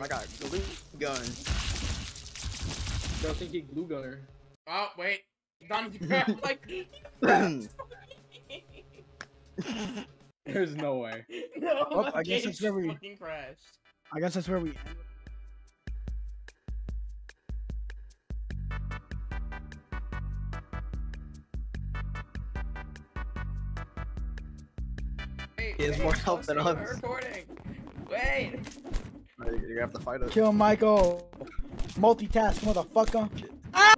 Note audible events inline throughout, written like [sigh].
I got glue gun. Don't think he glue gunner. Oh wait, Don, you [laughs] like. [laughs] There's no way. [laughs] no, Well, my I guess that's where we- fucking crashed. I guess that's where we end. Wait, He has more I'm health than posting, us. Recording. Wait. You're gonna have to fight us. Kill Michael. Multitask, motherfucker. Ah!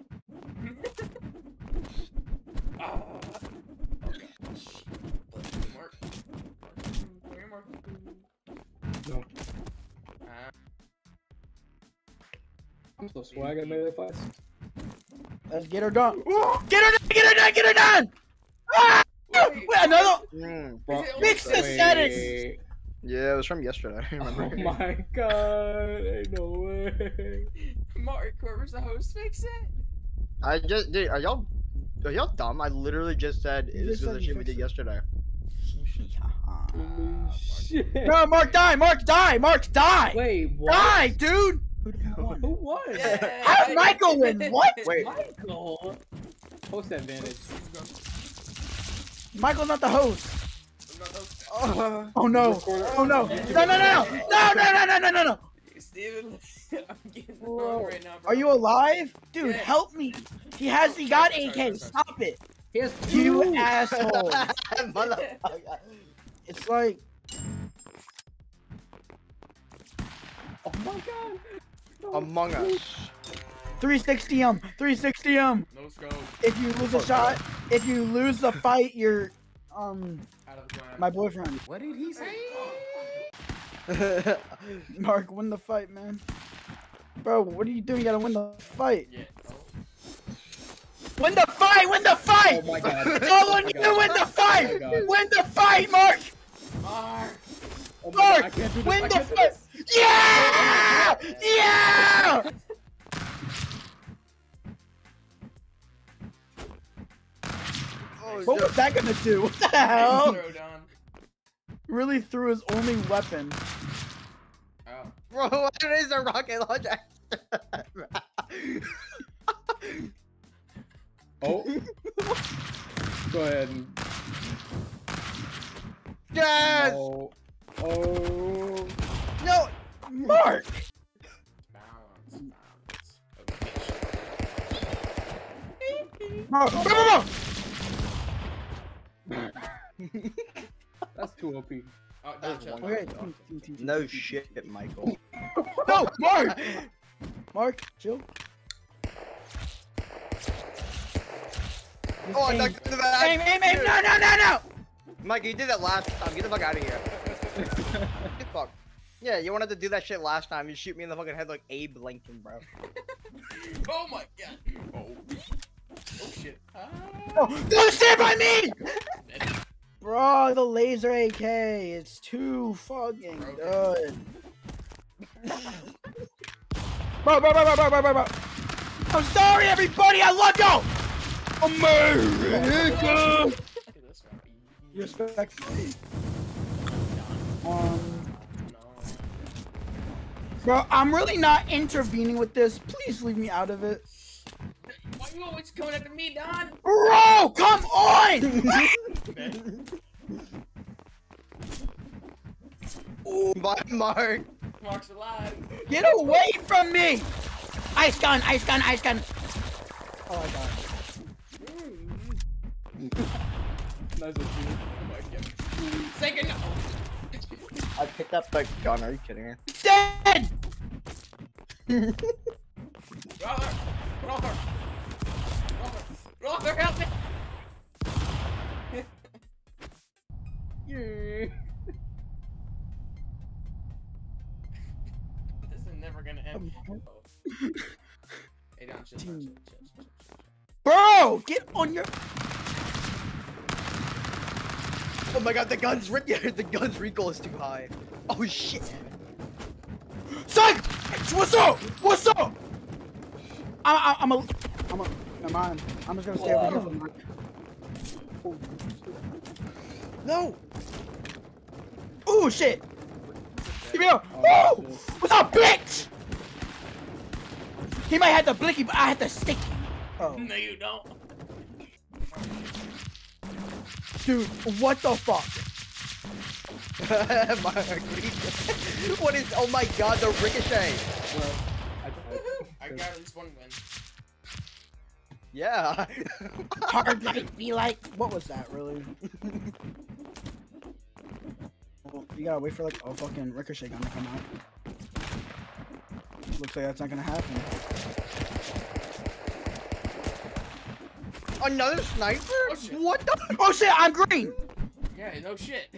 Mark. Come here, Mark. No. Ah. I'm so swag at melee fights. Let's get her done. Get her done. Get her done. Get her done. Ah! Wait, Wait, another. Mm. Fix the settings. Yeah, it was from yesterday. [laughs] I Oh [laughs] my god, ain't no way. Mark, whoever's the host, fix it. I just, dude, are y'all, are y'all dumb? I literally just said You this just was the said shit we did it. yesterday. Holy ah, shit. No, Mark die. Mark die. Mark die. Wait, what? Die, dude. Who the hell won? Who won? How did Michael win? [laughs] What? Wait. Michael. Post advantage. Michael's not the host. Uh, Oh no. Oh no. No, no, no, no. No, no, no, no, no, no, no. Steven, [laughs] I'm getting Whoa. wrong right now, bro. Are you alive? Dude, Yeah. help me. He has, he got Sorry, sorry, AK. Stop it. He has You two. asshole. [laughs] It's like, Oh my god. Among Us. 360 him. 360 him. No scope. If you lose a shot, if you lose the fight, you're, um, Out of the ground. my boyfriend. What did he say? [laughs] Mark, win the fight, man. Bro, what are you doing? You gotta win the fight. Yeah. Oh. Win the fight! Win the fight! Oh my god. [laughs] It's all on Oh you! Win the Oh fight! my God. Win the fight, Mark! Mark. Oh my god, Mark! can't do this. Win the fight! this. Yeah! Yeah! Oh, What was that gonna do? [laughs] What the hell? Really threw his only weapon. Oh. Bro, [laughs] what is a rocket launcher? [laughs] Oh. Go ahead and. yes! Oh. Oh. No! Mark! Balance. Balance. Mark! Mark, Mark, Mark! That's too OP. Oh, gotcha. Okay. No team, team. shit, Michael. [laughs] No, Mark! Mark, chill. Just Oh, I ducked into that. Aim, aim, aim! No, no, no, no! Mike, you did that last time. Get the fuck out of here. [laughs] Get the fuck. Yeah, you wanted to do that shit last time. You shoot me in the fucking head like Abe Lincoln, bro. [laughs] Oh my god. Oh. Oh shit. Ah. Oh, don't stand by me! Bro, the laser AK, it's too fucking Broken. good. bro, bro, bro, bro, bro, bro, bro, bro. I'm sorry, everybody. I love y'all. America. Look at this one. Respect. Um, bro, I'm really not intervening with this. Please leave me out of it. Why you always coming after me, Don? Bro, come on! [laughs] Bye, Mark. Mark's alive. Get away from me! Ice gun, ice gun, ice gun. Oh my god. Nice of you. Oh my god. Second. I picked up the gun. Are you kidding me? Dead! Brother. Brother. Brother. Brother, help me. Yeah. [laughs] This is never gonna end. Hey, Don, chill, chill, chill, chill, chill, chill, chill. Bro, get on your. Oh my god, the gun's re- [laughs] the gun's recoil is too high. Oh shit. Psych! What's up? What's up? I, I, I'm a. I'm a. Never mind. I'm just gonna stay over here. For a minute. No. Ooh, shit. Give me a. Oh, Oh, shit. what's up, bitch? He might have the blicky, but I had the sticky. Oh, No, you don't. dude, what the fuck? [laughs] [laughs] What is? Oh my god, the ricochet. Well, I died. I got at least one win. Yeah. Hard light [laughs] be like. What was that, really? Well, [laughs] you gotta wait for like a fucking ricochet gun to come out. Looks like that's not gonna happen. Another sniper? Oh, shit. what the? [laughs] Oh shit, I'm green! Yeah, no shit.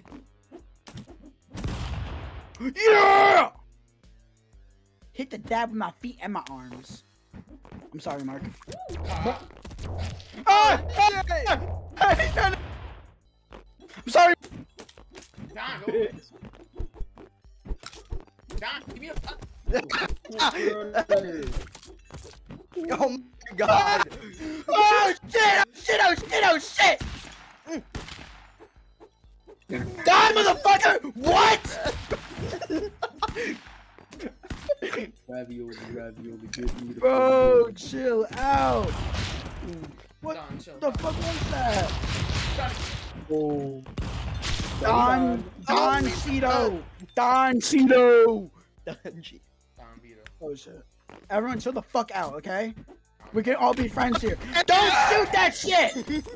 Yeah! Hit the dab with my feet and my arms. I'm sorry, Mark. Ah, Ah! Ah, hey, no, no. I'm sorry. Don, go. Don, give me a. [laughs] oh my god. Oh shit! Don, Don Cheeto, Don Cheeto. Dungy. Don Vito. Oh shit! Everyone, chill the fuck out, okay? We can all be friends here. [laughs] Don't shoot that shit. [laughs]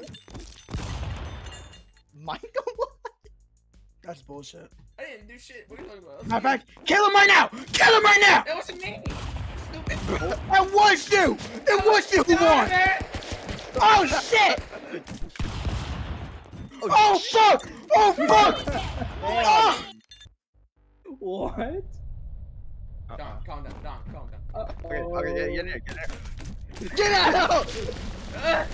Michael? [laughs] That's bullshit. I didn't do shit. What are you talking about? Matter of fact, kill him right now. Kill him right now. That wasn't me. Stupid. That was you. It was you who won. Oh shit! Oh, oh fuck! Oh fuck! Oh! What? Don, calm down. Don, calm down. Uh-oh. Okay, okay, yeah, get in there, get in there. Get out! Ah,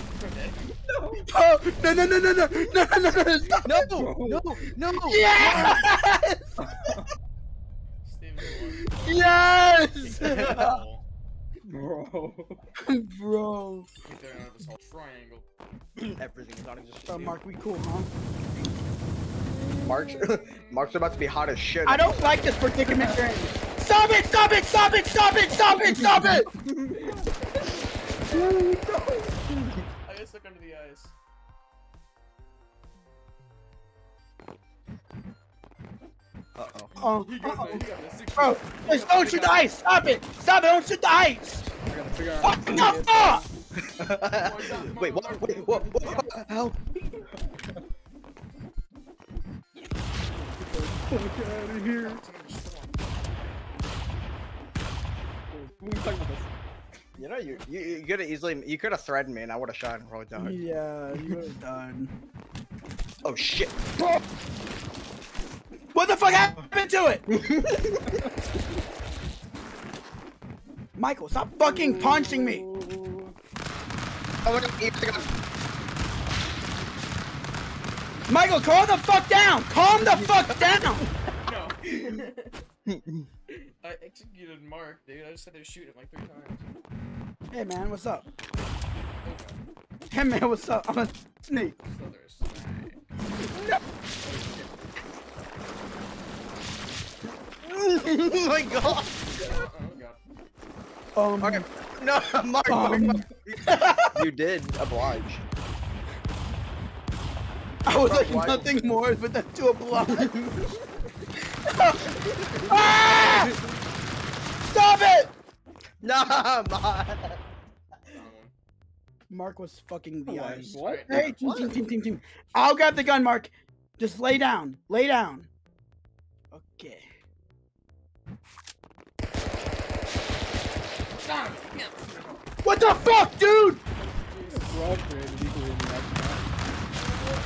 Oh, [laughs] no no no no no no no no no! Stop. No, no, no. Yes! Steven, Yes! won. Bro. Bro. Get there out of this whole triangle. Everything is on just. Bro, Mark, we cool, huh? Mark's, [laughs] Mark's about to be hot as shit. I don't like this predicament you're in. Stop it! Stop it! Stop it! Stop it! Stop it! Stop it! [laughs] I got stuck under the ice. Uh-oh. Oh, You got the, you got the six bro, just don't shoot the ice! Stop it! Stop it! Don't shoot the ice! I gotta figure out What the fuck? Wait, what? Wait, what? what? Help! Fuck out of here. Who are we about this? You know, you you, you could have easily you could have threatened me and I would have shot and probably died. Yeah, you would have done. Oh shit! [laughs] What the fuck happened to it? [laughs] Michael, stop fucking punching me! Oh my god! he- he got- Michael, calm the fuck down! Calm the fuck down! No. [laughs] I executed Mark, dude. I just had to shoot him like three times. Hey man, what's up? Okay. Hey man, what's up? I'm a snake. So [laughs] oh my god! Oh, oh god. Um, Okay. No, [laughs] Mark, Mark, Um. Mark. You did oblige. I was like Why- nothing more but that to oblige. [laughs] ah! Stop it! Nah, one. Mark was fucking the Come ice. What? Hey, team, team, team, team, team. I'll grab the gun, Mark. Just lay down. Lay down. Okay. What the fuck, dude?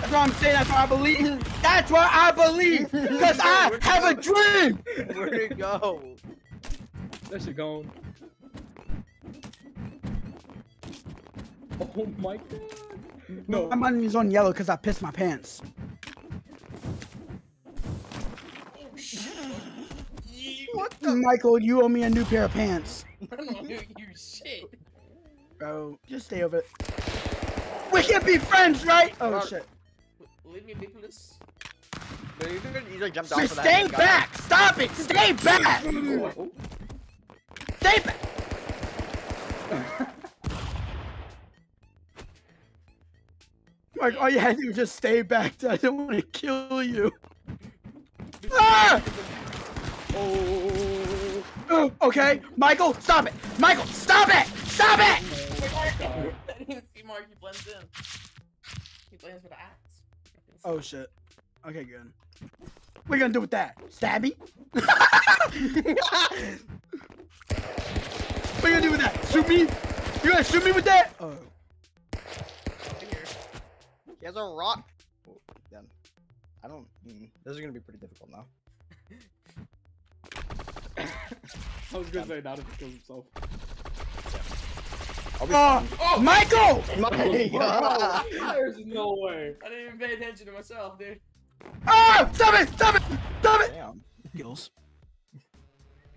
That's what I'm saying. That's what I believe. That's what I believe. Because I [laughs] have a dream. Where'd it go? That shit gone. Oh my god. No. My money's on yellow because I pissed my pants. Oh shit. What the? Michael, you owe me a new pair of pants. I don't know you shit. Bro, just stay over it. We can't be friends, right? Oh shit. Leave me be please. But you could easily jumped Stay, off of that. stay and back! Stop it! Stay back! Stay back! [laughs] Like, all you had to do was just stay back. [laughs] I don't want to kill you. Ah! Oh. Oh, okay, Michael, stop it! Michael, stop it! Stop it! [laughs] I didn't even see Mark. He blends in. He blends with the axe. Oh shit. Okay, good. What you gonna do with that? Stab me? [laughs] what you gonna do with that? Shoot me? You gonna shoot me with that? Oh. Here. He has a rock. Oh, Then, I don't. Mm, this is gonna be pretty difficult now. [laughs] I was gonna say not if he kills himself. I'll be Oh, Oh! Michael! My God. There's no way. I didn't even pay attention to myself, dude. Ah! Stop it! Stop it! Stop it! Damn. Gills.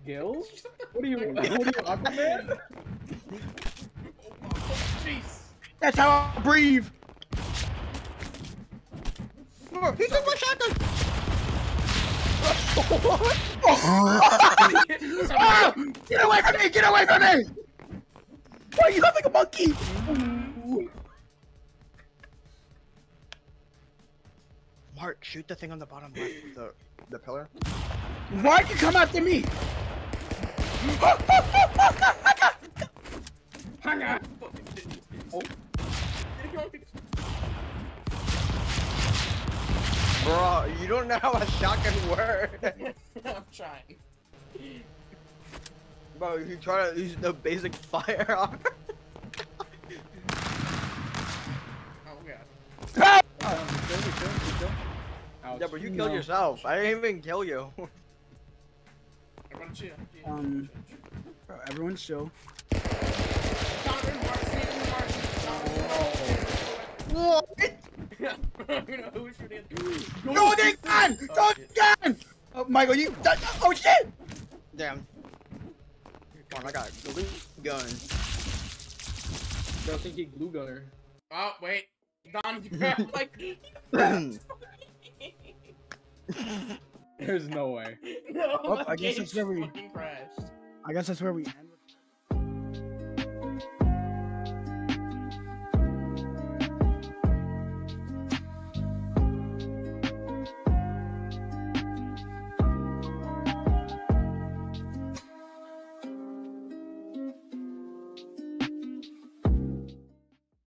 Gills? [laughs] What are you? What are you, [laughs] Aquaman? Oh, jeez. That's how I breathe. Oh, He took my shotgun. [laughs] Ah! Get away from me! Get away from me! Why are you look like a monkey? Mark, shoot the thing on the bottom left. The the pillar. Why'd you come after me? Hang on. Oh. Bro, you don't know how a shotgun works. [laughs] I'm trying. Bro, you try to use the basic [laughs] firearm. Oh god. Ah! Um, kill me, kill me, kill me. Ouch. yeah, but you killed No. yourself. I didn't even kill you. Everyone chill. chill, Um, chill, chill. Bro, everyone's chill. Donovan Mark, Stephen Mark, what? Donovan- You know who's shooting at- No, they gun! Oh, Don't shit. Oh, Michael, you. Oh shit! Damn. Come I got a glue gun. Bro, think he glue gunner. Oh, wait. Don, I'm [laughs] like. [laughs] [laughs] There's no way. no, Well, I guess that's where we- fucking crashed. I guess that's where we end.